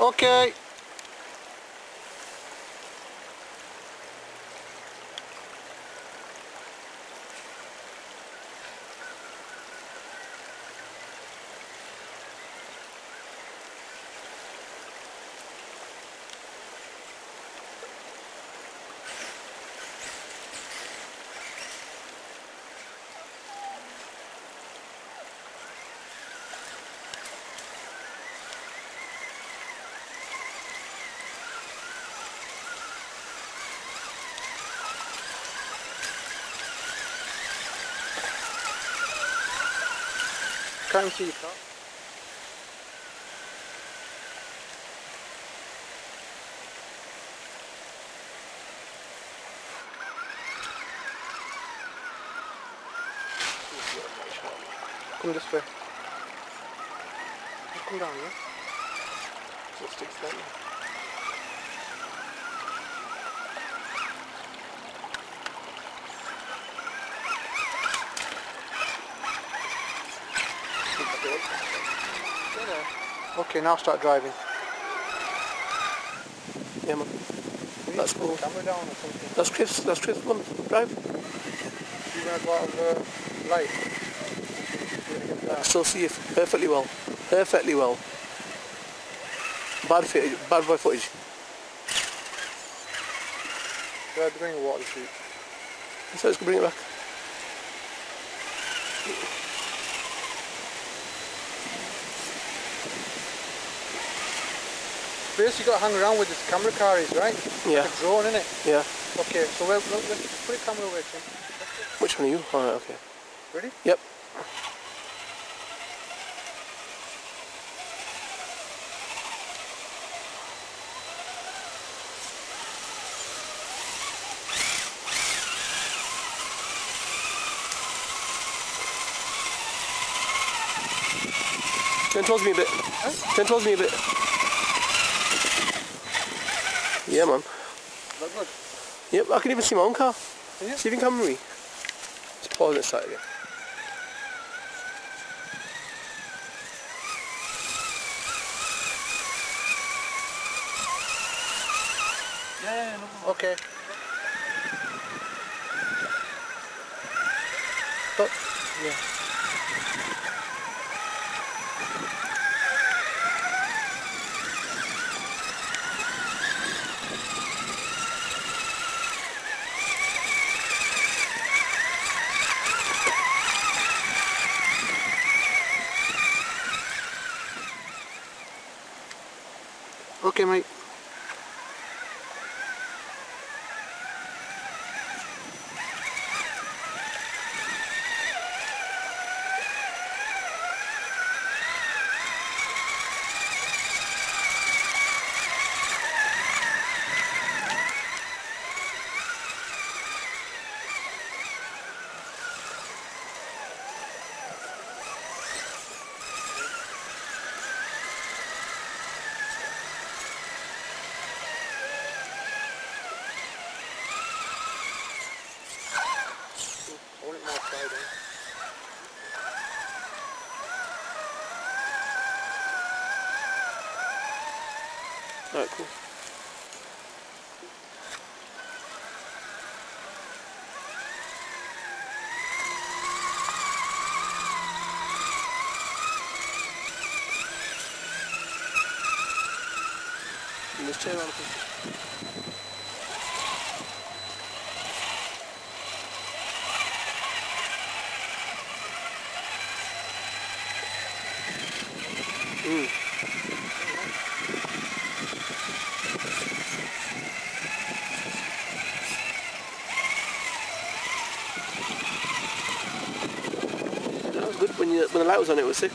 Okay. Can't see. Come this way. Come down here. So it sticks down. Okay, now start driving. Yeah, man. That's cool. Camera down or something. That's Chris. That's Chris. Come drive. You gonna go out of the light? You're gonna get I still see it perfectly well. Perfectly well. Bad footage. Bad boy footage. They're doing a water shoot. So let's go bring it back. Basically, you got to hang around with this camera car is right. Yeah. Like a drone, innit? Yeah. Okay, so we'll, we'll, we'll put the camera away, Tim. Which one are you? Alright, okay. Ready? Yep. Turn towards me a bit. Turn towards me a bit. Yeah, man. Look good. Yep, I can even see my own car. You? See if you can camera me. Let's pause this side again. Yeah, yeah, no. Okay. Stop. Yeah. Okay, mate. Alright, cool. And this chair around the front. Mm. That was good when you when the light was on. It was sick.